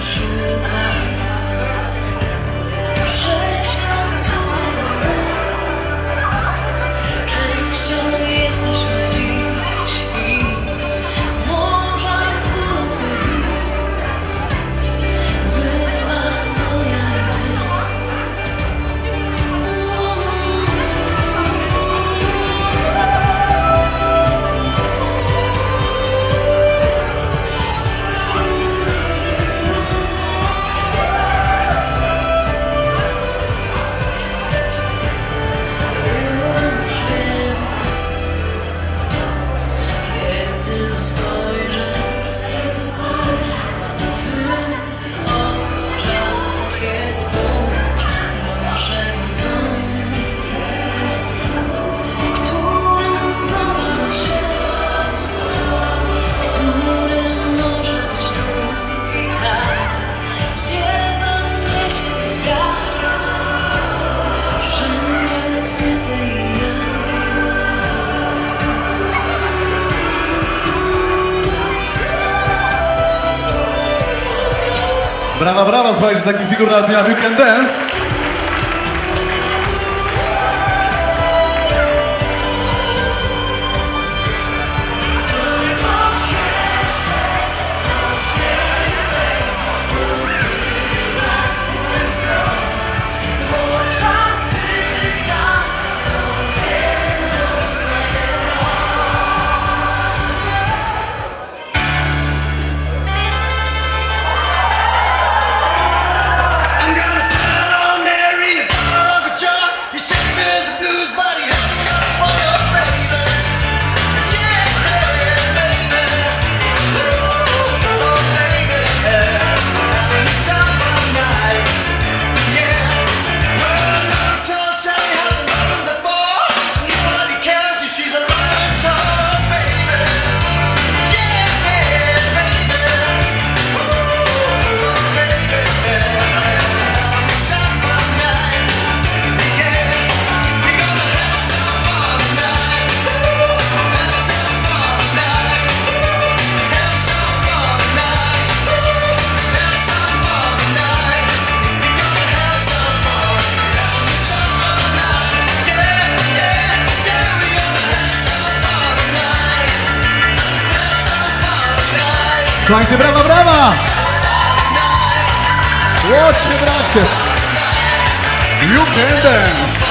should I? Brawa, brawa, słuchajcie, takich figur nawet nie ma Weekend Dance. Słuchajcie, brawa, brawa! Łącznie, bracie! You can dance!